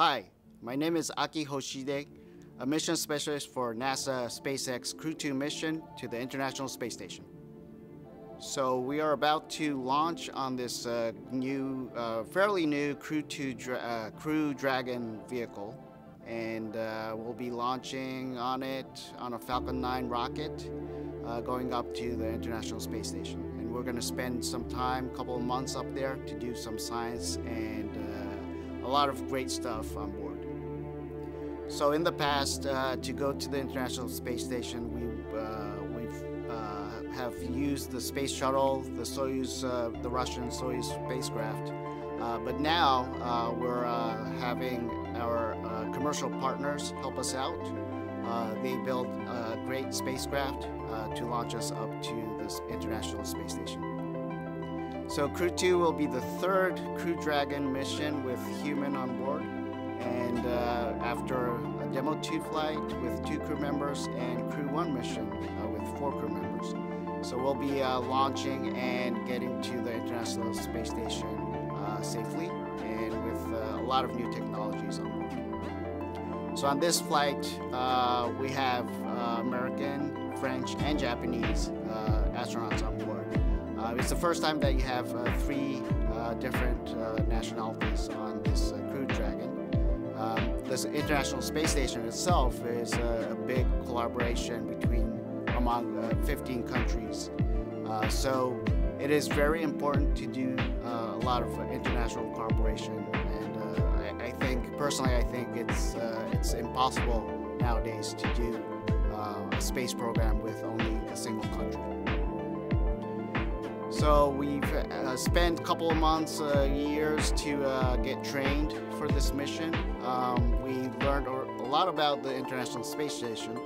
Hi, my name is Aki Hoshide, a mission specialist for NASA SpaceX Crew 2 mission to the International Space Station. So we are about to launch on this uh, new, uh, fairly new Crew 2 dra uh, Crew Dragon vehicle, and uh, we'll be launching on it on a Falcon 9 rocket, uh, going up to the International Space Station. And we're going to spend some time, a couple of months up there to do some science and uh, lot of great stuff on board. So in the past, to go to the International Space Station, we have have used the space shuttle, the Soyuz, uh, the Russian Soyuz spacecraft. Uh, but now uh, we're uh, having our uh, commercial partners help us out. Uh, they built a great spacecraft to launch us up to this International Space Station. So Crew 2 will be the third Crew Dragon mission with human on board. And after a Demo 2 flight with two crew members and Crew 1 mission with four crew members. So we'll be uh, launching and getting to the International Space Station uh, safely and with uh, a lot of new technologies on board. So on this flight, uh, we have uh, American, French, and Japanese uh, astronauts on board. Uh, it's the first time that you have uh, three uh, different nationalities on this Crew Dragon. Um, this International Space Station itself is a, a big collaboration between among uh, 15 countries. Uh, so it is very important to do uh, a lot of international cooperation. And I, I, think, personally, I think it's, it's impossible nowadays to do a space program with only a single country. So we've uh, spent a couple of months, uh, years to uh, get trained for this mission. Um, we learned a lot about the International Space Station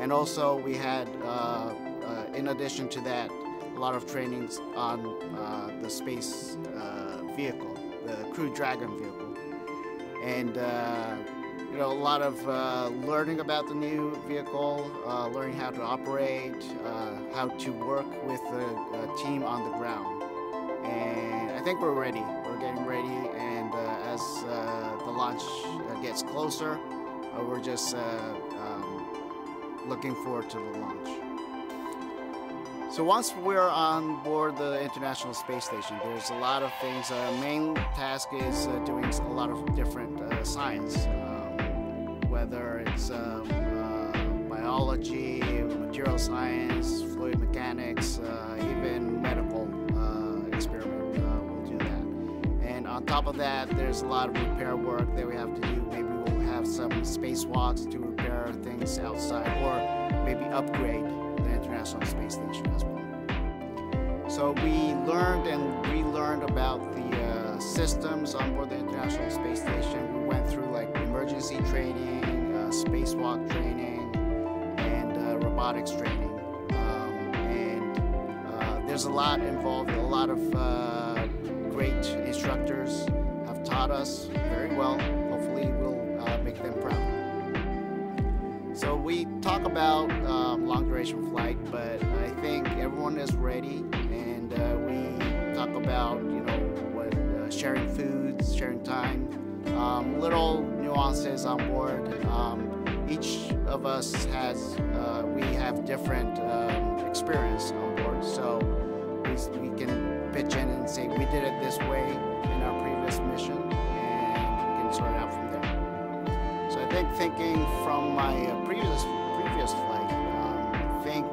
and also we had, uh, uh, in addition to that, a lot of trainings on uh, the space vehicle, the Crew Dragon vehicle. And you know, a lot of uh, learning about the new vehicle, uh, learning how to operate, uh, how to work with the team on the ground. And I think we're ready. We're getting ready, and as the launch gets closer, we're just looking forward to the launch. So once we're on board the International Space Station, there's a lot of things. Uh, main task is uh, doing a lot of different uh, science, um, whether it's um, uh, biology, material science, fluid mechanics, uh, even medical uh, experiment. we'll do that. And on top of that, there's a lot of repair work that we have to do. Maybe we'll have some spacewalks to repair things outside or maybe upgrade the International Space Station as well. So we learned and relearned about the uh, systems on board the International Space Station. We went through like emergency training, uh, spacewalk training, and uh, robotics training. Um, and uh, there's a lot involved, a lot of great instructors have taught us very well. Hopefully we'll make them proud. So we talk about um, long duration flight, but I think everyone is ready, and uh, we talk about sharing foods, sharing time, um, little nuances on board. Um, each of us has uh, we have different um, experience on board, so we, we can pitch in and say we did it this way in our previous mission, and we can sort it out from there. So I think thinking from my uh, previous previous flight, um, I think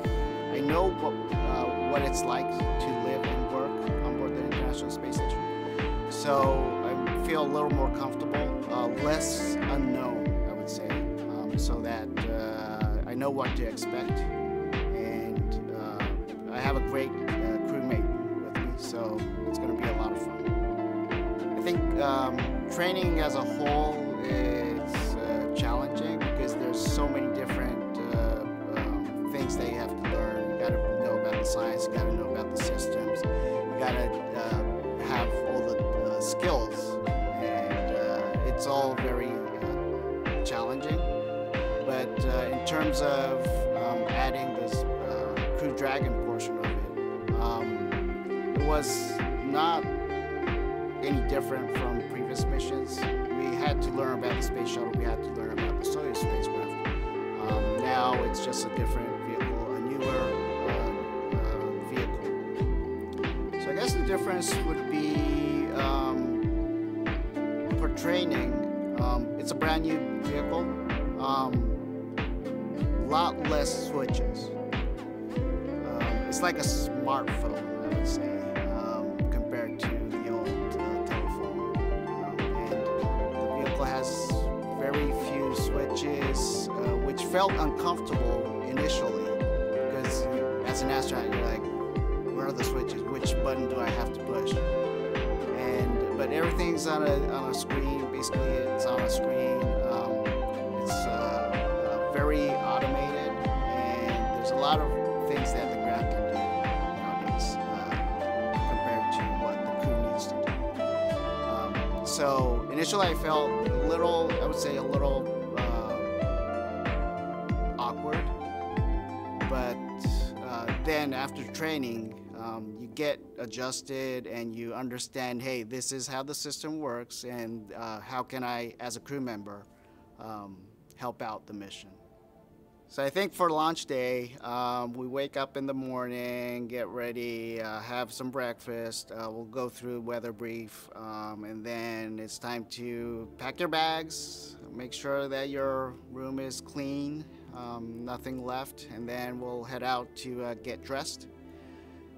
I know what uh, what it's like So I feel a little more comfortable, uh, less unknown, I would say, um, so that uh, I know what to expect, and uh, I have a great uh, crewmate with me, so it's going to be a lot of fun. I think um, training as a whole is challenging because there's so many different uh, um, things that you have to learn. You got to know about the science, you got to know about the systems, you got to terms of um, adding this Crew Dragon portion of it, um, it was not any different from previous missions. We had to learn about the space shuttle, we had to learn about the Soyuz spacecraft. Um, now it's just a different vehicle, a newer uh, uh, vehicle. So I guess the difference would be um, for training. Um, it's a brand new vehicle. Lot less switches. Um, it's like a smartphone, I would say, um, compared to the old uh, telephone. Um, and the vehicle has very few switches, uh, which felt uncomfortable initially because as an astronaut, you're like, where are the switches? Which button do I have to push? And but everything's on a on a screen. Basically, it's on a screen. So initially, I felt a little, I would say, a little uh, awkward, but uh, then after training, um, you get adjusted and you understand, hey, this is how the system works, and uh, how can I, as a crew member, um, help out the mission. So I think for launch day, um, we wake up in the morning, get ready, uh, have some breakfast. Uh, we'll go through weather brief, um, and then it's time to pack your bags, make sure that your room is clean, um, nothing left, and then we'll head out to uh, get dressed.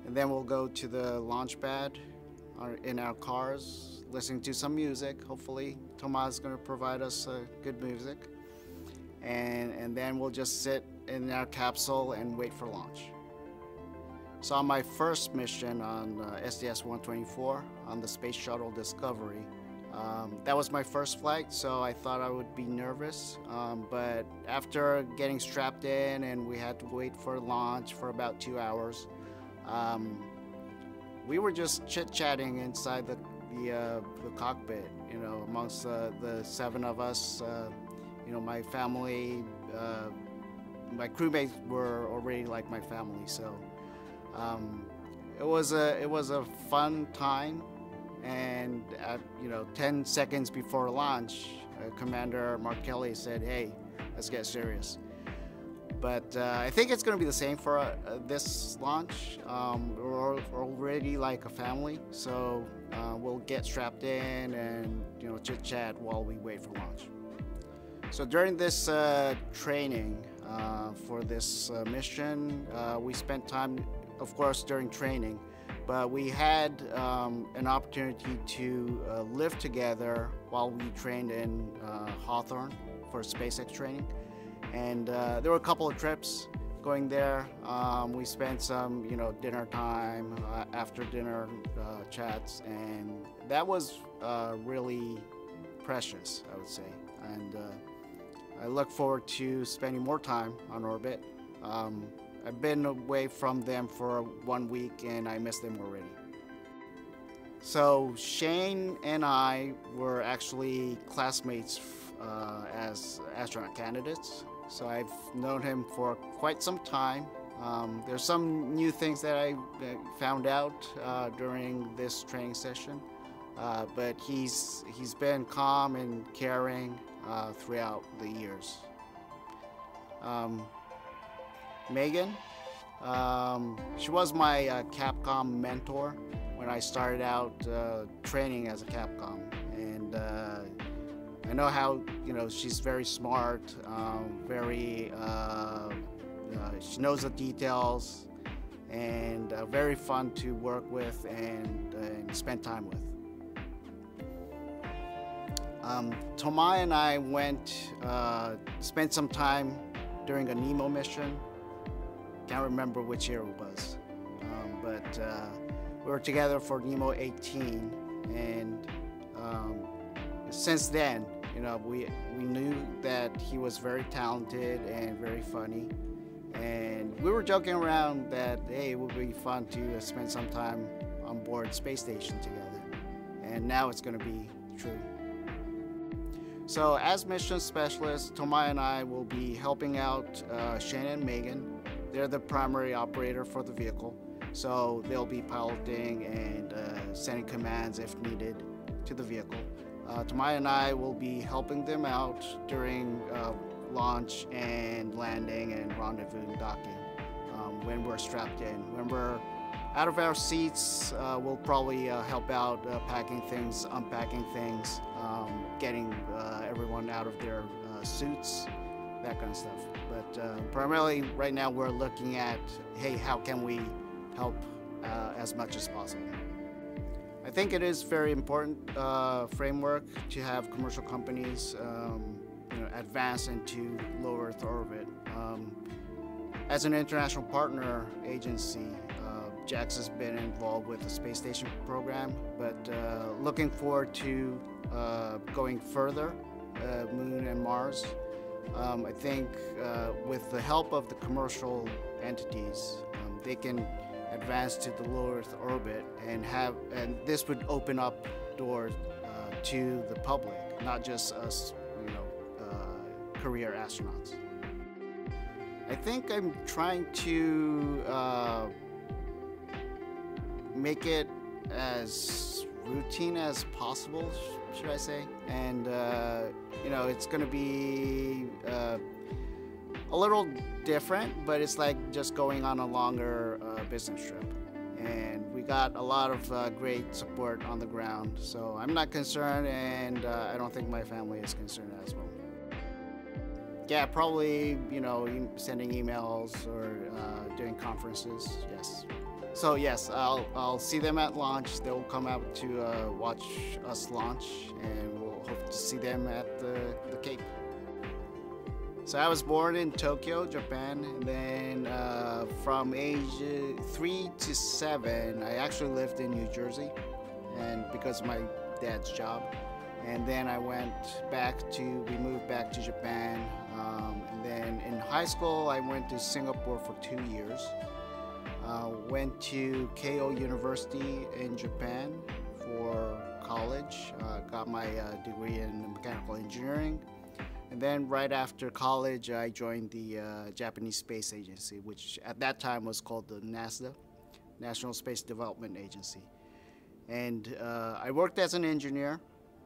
And then we'll go to the launch pad in our cars, listening to some music. Hopefully, Thomas is going to provide us uh, good music and, and then we'll just sit in our capsule and wait for launch. So on my first mission on uh, STS-124 on the Space Shuttle Discovery, um, that was my first flight, so I thought I would be nervous. Um, but after getting strapped in and we had to wait for launch for about two hours, um, we were just chit-chatting inside the the, uh, the cockpit, you know, amongst uh, the seven of us. You know, my family, uh, my crewmates were already like my family, so um, it was a it was a fun time. And at you know, 10 seconds before launch, uh, Commander Mark Kelly said, "Hey, let's get serious." But uh, I think it's going to be the same for uh, this launch. Um, we're, we're already like a family, so uh, we'll get strapped in and you know chit chat while we wait for launch. So during this uh, training uh, for this uh, mission, uh, we spent time, of course, during training, but we had um, an opportunity to uh, live together while we trained in uh, Hawthorne for SpaceX training. And there were a couple of trips going there. Um, we spent some, you know, dinner time, after dinner chats, and that was really precious, I would say. And I look forward to spending more time on orbit. Um, I've been away from them for one week and I miss them already. So Shane and I were actually classmates uh, as astronaut candidates. So I've known him for quite some time. Um, there's some new things that I found out uh, during this training session, uh, but he's he's been calm and caring uh, throughout the years. Um, Megan, um, she was my uh, Capcom mentor when I started out uh, training as a Capcom, and uh, I know how you know she's very smart, um, very uh, uh, she knows the details, and very fun to work with and, and spend time with. Um, Thomas and I went, uh, spent some time during a NEEMO mission. Can't remember which year it was, um, but uh, we were together for NEEMO 18, and um, since then, you know, we we knew that he was very talented and very funny, and we were joking around that hey, it would be fun to spend some time on board space station together, and now it's going to be true. So as mission specialists, Thomas and I will be helping out uh, Shane and Megan. They're the primary operator for the vehicle. So they'll be piloting and uh, sending commands if needed to the vehicle. Uh, Thomas and I will be helping them out during uh, launch and landing and rendezvous and docking um, when we're strapped in. When we're out of our seats, uh, we'll probably uh, help out uh, packing things, unpacking things, um, getting uh, everyone out of their uh, suits, that kind of stuff. But uh, primarily right now we're looking at, hey, how can we help as much as possible? I think it is very important framework to have commercial companies um, you know, advance into low Earth orbit. Um, as an international partner agency, JAXA has been involved with the space station program, but uh, looking forward to uh, going further, uh, Moon and Mars. Um, I think uh, with the help of the commercial entities, um, they can advance to the low Earth orbit and have, and this would open up doors uh, to the public, not just us, you know, uh, career astronauts. I think I'm trying to make it as routine as possible, should I say? And uh, you know, it's going to be uh, a little different, but it's like just going on a longer uh, business trip. And we got a lot of uh, great support on the ground, so I'm not concerned, and uh, I don't think my family is concerned as well. Yeah, probably, you know, sending emails or uh, doing conferences, yes. So yes, I'll, I'll see them at launch. They'll come out to uh, watch us launch and we'll hope to see them at the, the Cape. So I was born in Tokyo, Japan, and then uh, from age three to seven, I actually lived in New Jersey, and because of my dad's job. And then I went back to, we moved back to Japan. Um, and then in high school, I went to Singapore for two years. Uh, went to Keio University in Japan for college. Uh, got my uh, degree in mechanical engineering. And then right after college, I joined the uh, Japanese Space Agency, which at that time was called the NASDA, National Space Development Agency. And uh, I worked as an engineer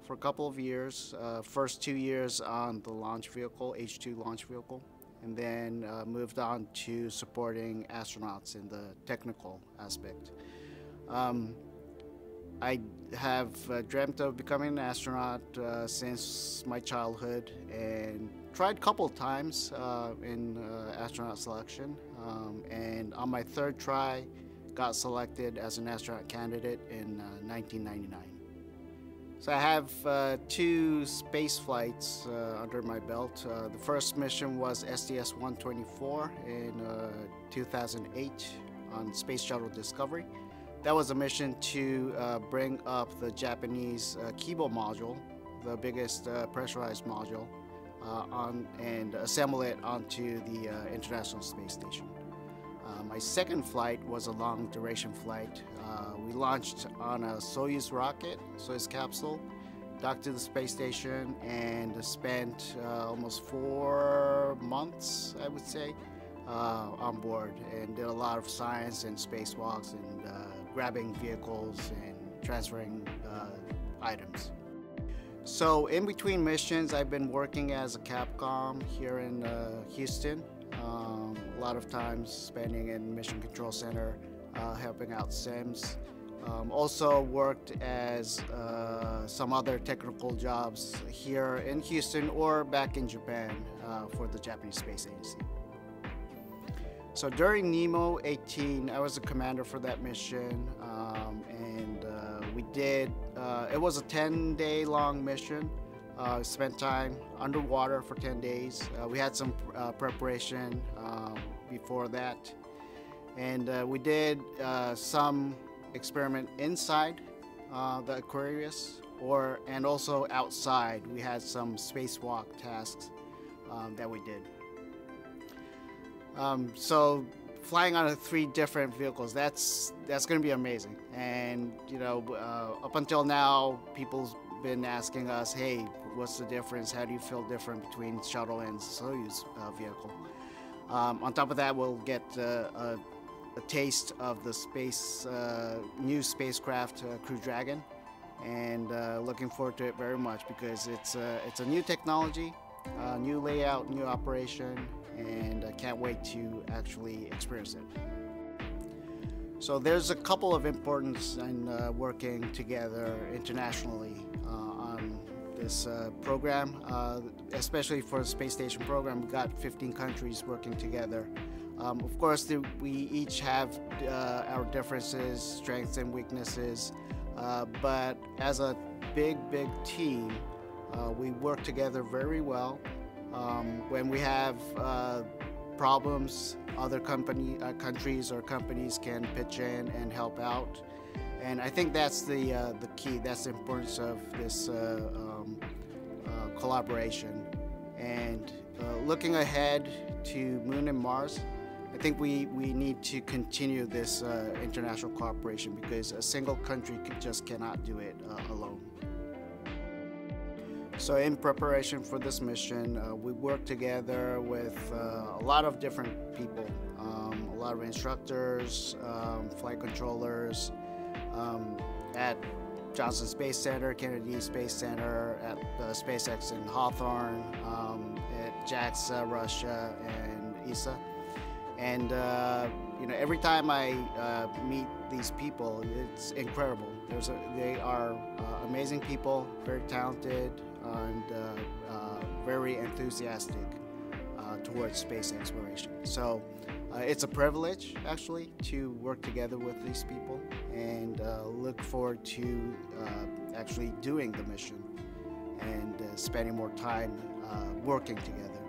for a couple of years. First two years on the launch vehicle, H2 launch vehicle and then uh, moved on to supporting astronauts in the technical aspect. Um, I have uh, dreamt of becoming an astronaut uh, since my childhood and tried a couple times uh, in uh, astronaut selection. Um, and on my third try, got selected as an astronaut candidate in 1999. So I have uh, two space flights uh, under my belt. Uh, the first mission was STS-124 in uh, 2008 on Space Shuttle Discovery. That was a mission to uh, bring up the Japanese uh, Kibo module, the biggest pressurized module, on, and assemble it onto the International Space Station. Uh, my second flight was a long duration flight. Uh, we launched on a Soyuz rocket, Soyuz capsule, docked to the space station, and spent uh, almost four months, I would say, uh, on board and did a lot of science and spacewalks and uh, grabbing vehicles and transferring items. So in between missions, I've been working as a Capcom here in Houston. Um, lot of times spending in Mission Control Center, uh, helping out Sims. Um, also worked as uh, some other technical jobs here in Houston or back in Japan uh, for the Japanese Space Agency. So during NEEMO 18, I was a commander for that mission, um, and uh, we did. Uh, it was a 10-day long mission. Uh, spent time underwater for 10 days. Uh, we had some uh, preparation before that. And uh, we did uh, some experiment inside uh, the Aquarius or and also outside. We had some spacewalk tasks um, that we did. Um, so flying on three different vehicles, that's that's going to be amazing. And you know, up until now, people's been asking us, hey, what's the difference? How do you feel different between shuttle and Soyuz uh, vehicle? Um, on top of that, we'll get uh, a, a, taste of the space uh, new spacecraft uh, Crew Dragon, and looking forward to it very much because it's it's a new technology, new layout, new operation, and I can't wait to actually experience it. So there's a couple of importance in uh, working together internationally on this uh, program, uh, especially for the space station program. We've got 15 countries working together. Um, of course, the, we each have uh, our differences, strengths and weaknesses, uh, but as a big, big team, we work together very well. Um, when we have problems, other company, uh, countries or companies can pitch in and help out. And I think that's the, uh, the key, that's the importance of this uh, uh, collaboration. And uh, looking ahead to Moon and Mars, I think we, we need to continue this uh, international cooperation because a single country just cannot do it alone. So in preparation for this mission, uh, we worked together with uh, a lot of different people, um, a lot of instructors, um, flight controllers um, at Johnson Space Center, Kennedy Space Center, at uh, SpaceX in Hawthorne, um, at JAXA, Russia, and ESA. And uh, you know, every time I uh, meet these people, it's incredible. A, they are uh, amazing people, very talented, and uh, very enthusiastic towards space exploration. So Uh, it's a privilege, actually, to work together with these people and uh, look forward to uh, actually doing the mission and spending more time working together.